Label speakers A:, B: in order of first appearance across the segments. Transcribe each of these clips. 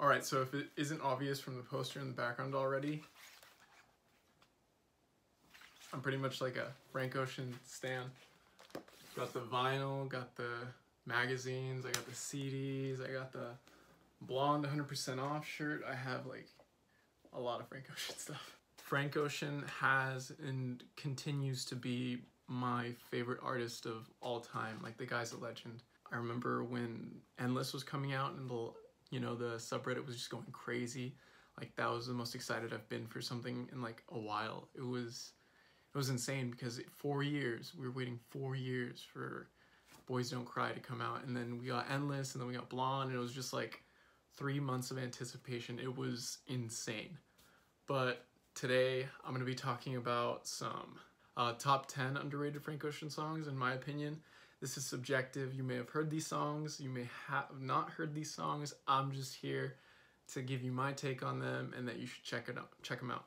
A: Alright, so if it isn't obvious from the poster in the background already, I'm pretty much like a Frank Ocean stan. Got the vinyl, got the magazines, I got the CDs, I got the blonde 100% off shirt. I have like a lot of Frank Ocean stuff. Frank Ocean has and continues to be my favorite artist of all time. Like the guy's a legend. I remember when Endless was coming out and the you know the subreddit was just going crazy. Like that was the most excited I've been for something in like a while. It was it was insane because it, four years we were waiting four years for Boys Don't Cry to come out, and then we got Endless, and then we got Blonde, and it was just like three months of anticipation. It was insane. But today I'm going to be talking about some uh, top 10 underrated Frank Ocean songs, in my opinion. This is subjective. You may have heard these songs, you may have not heard these songs. I'm just here to give you my take on them and that you should check it out, check them out.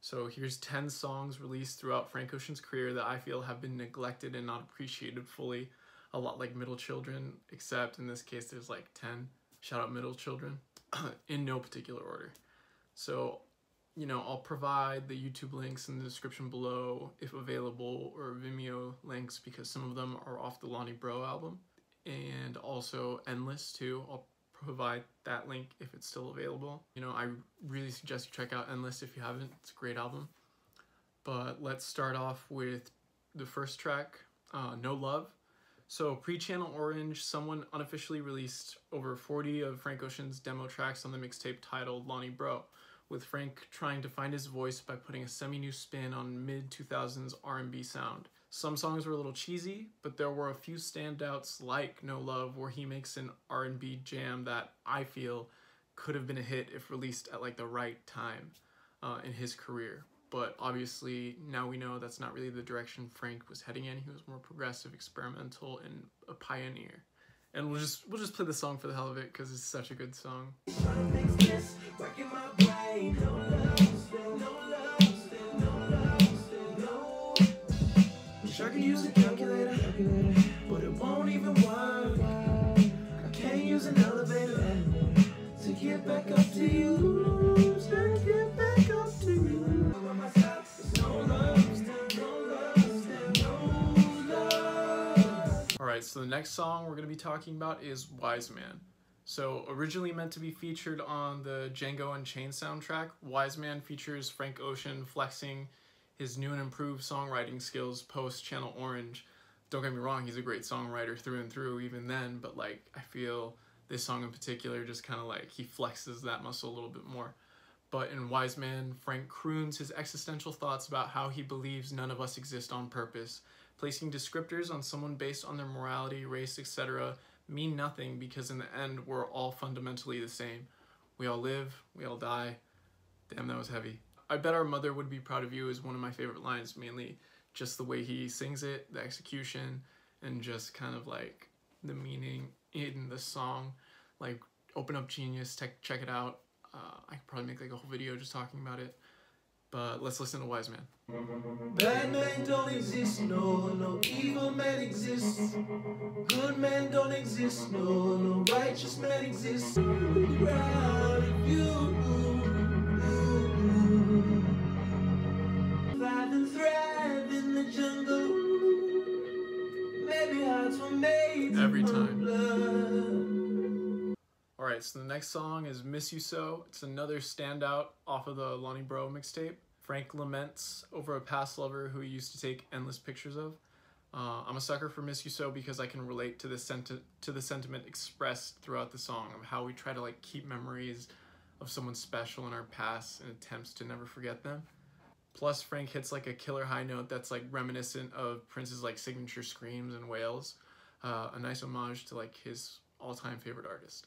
A: So here's 10 songs released throughout Frank Ocean's career that I feel have been neglected and not appreciated fully. A lot like Middle Children, except in this case there's like 10. Shout out Middle Children, in no particular order. So you know, I'll provide the YouTube links in the description below if available or Vimeo links because some of them are off the Lonny Breaux album and also Endless too. I'll provide that link if it's still available. You know, I really suggest you check out Endless if you haven't. It's a great album. But let's start off with the first track, uh, No Love. So pre-Channel Orange, someone unofficially released over 40 of Frank Ocean's demo tracks on the mixtape titled Lonny Breaux with Frank trying to find his voice by putting a semi-new spin on mid-2000s R&B sound. Some songs were a little cheesy, but there were a few standouts like No Love where he makes an R&B jam that I feel could have been a hit if released at like the right time uh, in his career. But obviously now we know that's not really the direction Frank was heading in. He was more progressive, experimental, and a pioneer and we'll just we'll just play the song for the hell of it because it's such a good song. I can use a calculator, but it won't even work. Next song we're going to be talking about is Wiseman. So originally meant to be featured on the Django Unchained soundtrack, Wiseman features Frank Ocean flexing his new and improved songwriting skills post Channel Orange. Don't get me wrong, he's a great songwriter through and through even then, but like I feel this song in particular just kind of like he flexes that muscle a little bit more. But in Wiseman, Frank croons his existential thoughts about how he believes none of us exist on purpose. Placing descriptors on someone based on their morality, race, etc. mean nothing because in the end, we're all fundamentally the same. We all live, we all die. Damn, that was heavy. I bet our mother would be proud of you is one of my favorite lines, mainly just the way he sings it, the execution, and just kind of like the meaning in the song. Like, open up Genius, check it out. Uh, I could probably make like a whole video just talking about it. But let's listen to Wiseman. Bad men don't exist, no, no evil men exist. Good men don't exist, no, no righteous men exist. Proud of. Alright, so the next song is Miss You So. It's another standout off of the Lonny Breaux mixtape. Frank laments over a past lover who he used to take endless pictures of. Uh, I'm a sucker for Miss You So because I can relate to the, senti to the sentiment expressed throughout the song of how we try to like keep memories of someone special in our past and attempts to never forget them. Plus, Frank hits like a killer high note that's like reminiscent of Prince's like signature screams and wails. Uh, a nice homage to like his all-time favorite artist.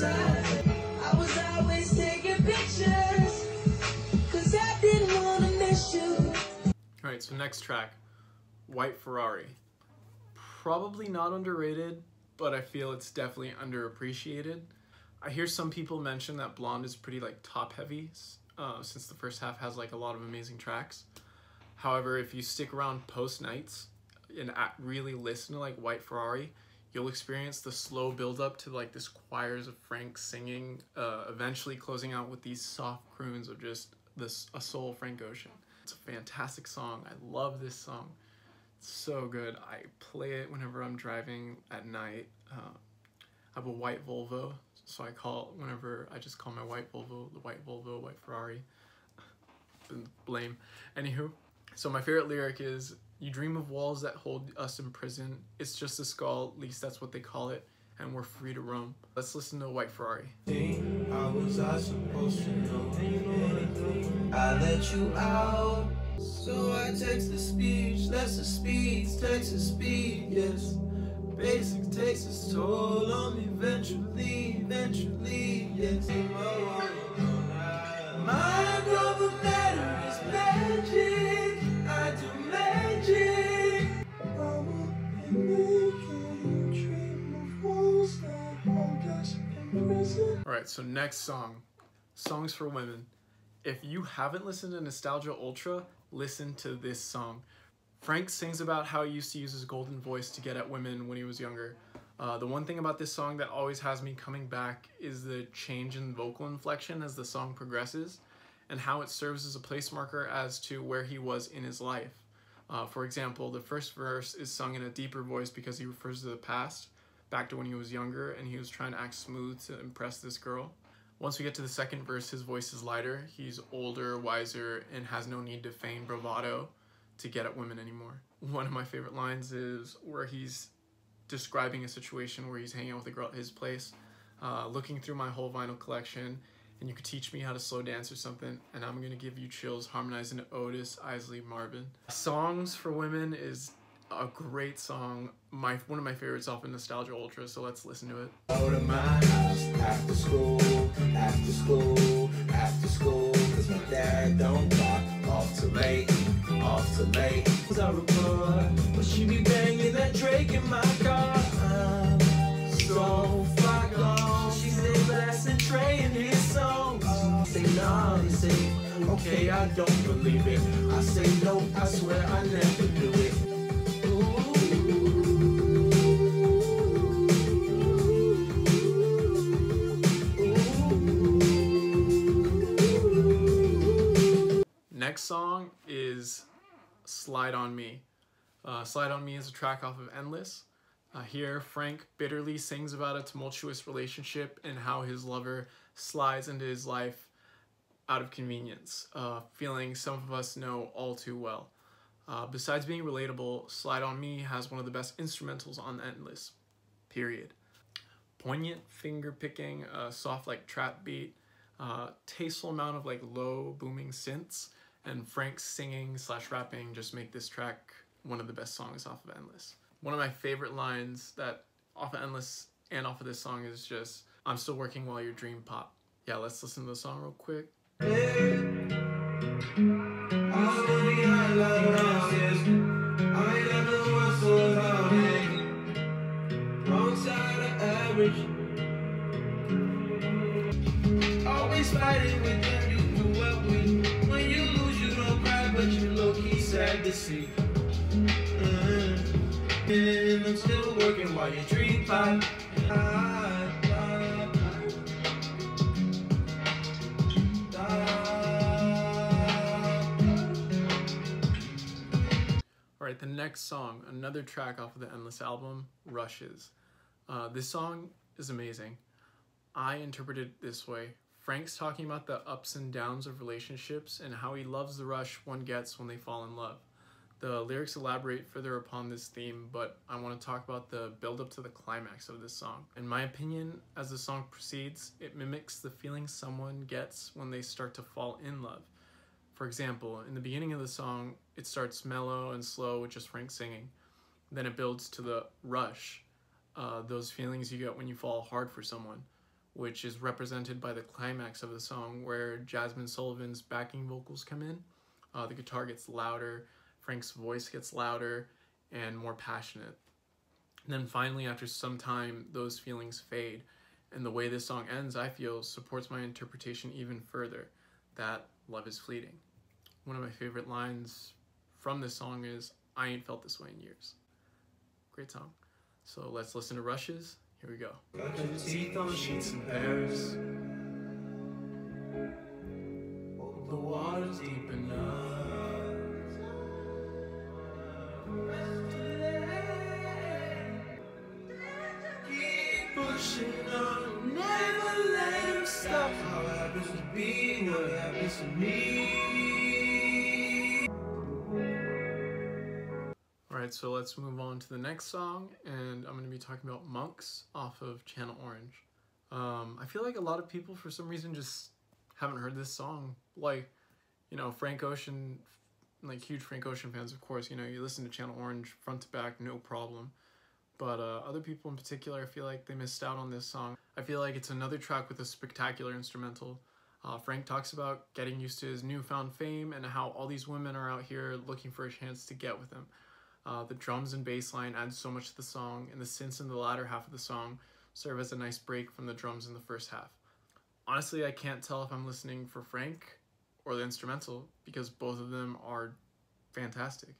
A: side. I was always taking pictures, cause I didn't wanna miss you. Alright, so next track, White Ferrari. Probably not underrated, but I feel it's definitely underappreciated. I hear some people mention that Blonde is pretty like top heavy, uh, since the first half has like a lot of amazing tracks. However, if you stick around post nights and really listen to like White Ferrari, you'll experience the slow build up to like this choirs of Frank singing, uh, eventually closing out with these soft croons of just this a soul Frank Ocean. It's a fantastic song. I love this song. It's so good. I play it whenever I'm driving at night. Uh, I have a white Volvo, so I call whenever I just call my white Volvo the white Volvo, white Ferrari. Blame. Anywho, so my favorite lyric is you dream of walls that hold us in prison. It's just a skull, at least that's what they call it, and we're free to roam. Let's listen to White Ferrari. How was I supposed to know? I let you out. So I text the speech, less the speed, text the speed, yes. Basics takes its toll on me eventually, eventually, yes. My Alright, so next song Songs for Women. If you haven't listened to Nostalgia Ultra, listen to this song. Frank sings about how he used to use his golden voice to get at women when he was younger. Uh, the one thing about this song that always has me coming back is the change in vocal inflection as the song progresses and how it serves as a place marker as to where he was in his life. Uh, for example, the first verse is sung in a deeper voice because he refers to the past, back to when he was younger and he was trying to act smooth to impress this girl. Once we get to the second verse, his voice is lighter. He's older, wiser, and has no need to feign bravado to get at women anymore. One of my favorite lines is where he's describing a situation where he's hanging out with a girl at his place, uh, looking through my whole vinyl collection, and you could teach me how to slow dance or something, and I'm gonna give you chills harmonizing Otis, Isley, Marvin. Songs for Women is a great song. My one of my favorites off of Nostalgia Ultra, so let's listen to it. Go to my house after school, after school, after school, cause my dad don't off too late, off too late. Cause I report, but she be banging that Drake in my car. I'm so far gone. She Trey in his songs. Say nah, they say, okay, I don't believe it. I say no, I swear I never it. Next song is Slide on Me. Uh, Slide on Me is a track off of Endless. Uh, here, Frank bitterly sings about a tumultuous relationship and how his lover slides into his life out of convenience, uh, feeling some of us know all too well. Uh, besides being relatable, Slide on Me has one of the best instrumentals on Endless, period. Poignant finger picking, soft like trap beat, uh, tasteful amount of like low booming synths, and Frank's singing slash rapping just make this track one of the best songs off of Endless. One of my favorite lines that off of Endless and off of this song is just, I'm still working while your dream pop. Yeah, let's listen to the song real quick. Always sad to see. Mm-hmm. And I'm still working while you dream pop. Alright, the next song, another track off of the Endless album, Rushes. Uh, this song is amazing. I interpret it this way. Frank's talking about the ups and downs of relationships and how he loves the rush one gets when they fall in love. The lyrics elaborate further upon this theme, but I want to talk about the build up to the climax of this song. In my opinion, as the song proceeds, it mimics the feeling someone gets when they start to fall in love. For example, in the beginning of the song, it starts mellow and slow with just Frank singing. Then it builds to the rush, uh, those feelings you get when you fall hard for someone which is represented by the climax of the song where Jazmine Sullivan's backing vocals come in. Uh, the guitar gets louder, Frank's voice gets louder and more passionate. And then finally, after some time, those feelings fade. And the way this song ends, I feel, supports my interpretation even further that love is fleeting. One of my favorite lines from this song is, I ain't felt this way in years. Great song. So let's listen to Rushes. Here we go. Got your teeth on sheets and pairs. The water's deep enough. Keep pushing on, never let him stop. How happens to be what happens to me. Alright, so let's move on to the next song, and I'm going to be talking about Monks off of Channel Orange. Um, I feel like a lot of people, for some reason, just haven't heard this song. Like, you know, Frank Ocean, like huge Frank Ocean fans, of course, you know, you listen to Channel Orange front to back, no problem. But uh, other people in particular, I feel like they missed out on this song. I feel like it's another track with a spectacular instrumental. Uh, Frank talks about getting used to his newfound fame and how all these women are out here looking for a chance to get with him. Uh, the drums and bass line add so much to the song, and the synths in the latter half of the song serve as a nice break from the drums in the first half. Honestly, I can't tell if I'm listening for Frank or the instrumental because both of them are fantastic.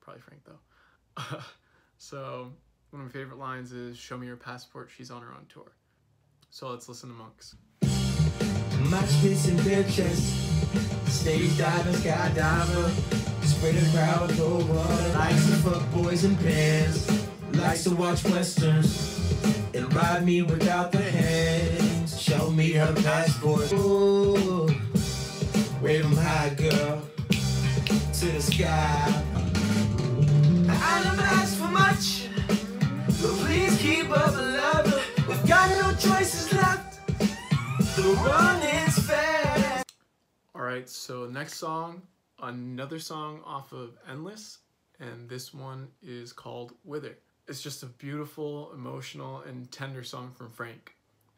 A: Probably Frank though. so one of my favorite lines is "Show me your passport, she's on her own tour." So let's listen to Monks.
B: Match fits in bare chest, stage diver, skydiver, spread the crowd, water, likes to fuck boys in pants, likes to watch westerns, and ride me without the hands. Show me her passport, Ooh, wave 'em high, girl, to the sky. I don't ask for much, but please keep up the love. We've got no choices left. The run is fast.
A: Alright, so next song, another song off of Endless, and this one is called Wither. It's just a beautiful, emotional, and tender song from Frank.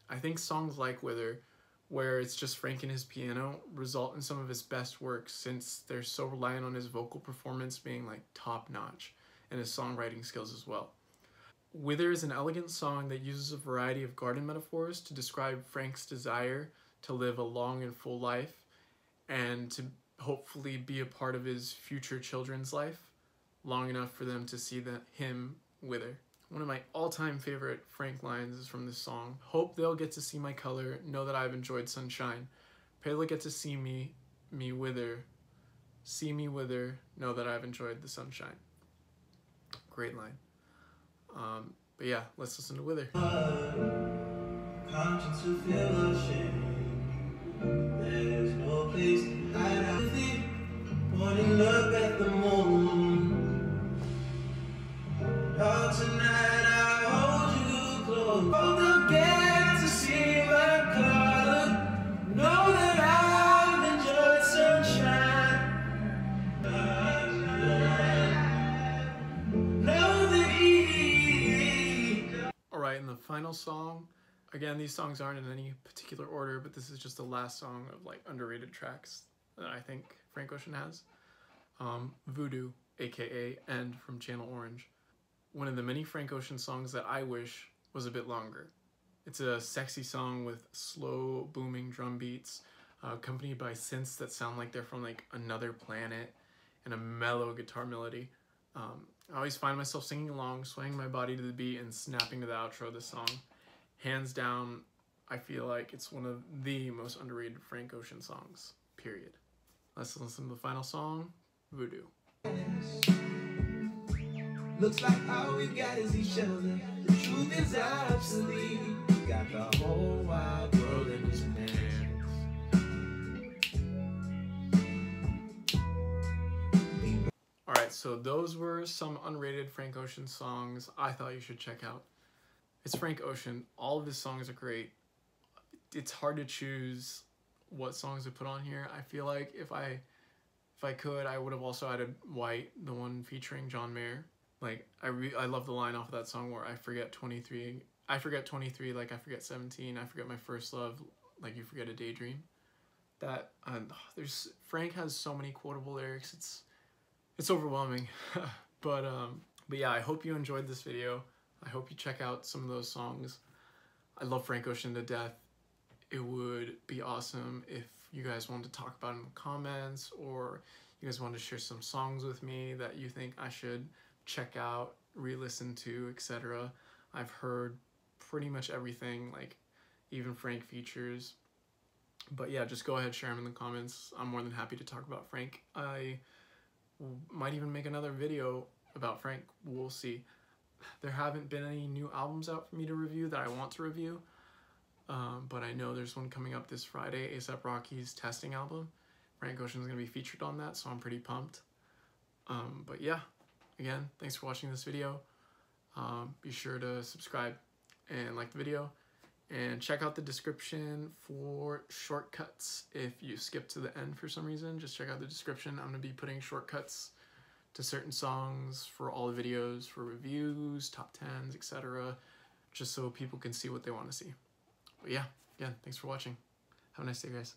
A: I think songs like Wither, where it's just Frank and his piano, result in some of his best works since they're so reliant on his vocal performance being like top notch and his songwriting skills as well. Wither is an elegant song that uses a variety of garden metaphors to describe Frank's desire to live a long and full life and to hopefully be a part of his future children's life long enough for them to see that him wither. One of my all-time favorite Frank lines is from this song. Hope they'll get to see my color, know that I've enjoyed sunshine. Pray they'll get to see me, me wither. See me wither, know that I've enjoyed the sunshine. Great line. Um, but yeah, let's listen to Wither.
B: Conscience
A: final song. Again, these songs aren't in any particular order, but this is just the last song of like underrated tracks that I think Frank Ocean has. Um, Voodoo, aka End from Channel Orange. One of the many Frank Ocean songs that I wish was a bit longer. It's a sexy song with slow, booming drum beats, uh, accompanied by synths that sound like they're from like another planet, and a mellow guitar melody. Um, I always find myself singing along, swaying my body to the beat, and snapping to the outro of the song. Hands down, I feel like it's one of the most underrated Frank Ocean songs, period. Let's listen to the final song, Voodoo.
B: Looks like all we got is each other. The truth is obsolete. We got the whole wide world in his hands.
A: Alright, so those were some unrated Frank Ocean songs I thought you should check out. It's Frank Ocean. All of his songs are great. It's hard to choose what songs to put on here. I feel like if I if I could, I would have also added White, the one featuring John Mayer. Like I re- I love the line off of that song where I forget 23. I forget 23 like I forget 17. I forget my first love like you forget a daydream. That um, there's Frank has so many quotable lyrics. It's it's overwhelming. but um, but yeah, I hope you enjoyed this video. I hope you check out some of those songs. I love Frank Ocean to death. It would awesome if you guys wanted to talk about in the comments or you guys want to share some songs with me that you think I should check out, re-listen to, etc. I've heard pretty much everything, like even Frank features. But yeah, just go ahead, share them in the comments. I'm more than happy to talk about Frank. I might even make another video about Frank. We'll see. There haven't been any new albums out for me to review that I want to review. Um, but I know there's one coming up this Friday, ASAP Rocky's Testing album. Frank Ocean's going to be featured on that, so I'm pretty pumped. Um, but yeah, again, thanks for watching this video. Um, be sure to subscribe and like the video. And check out the description for shortcuts. If you skip to the end for some reason, just check out the description. I'm to be putting shortcuts to certain songs for all the videos, for reviews, top 10s, etc. Just so people can see what they want to see. But yeah, again, thanks for watching. Have a nice day, guys.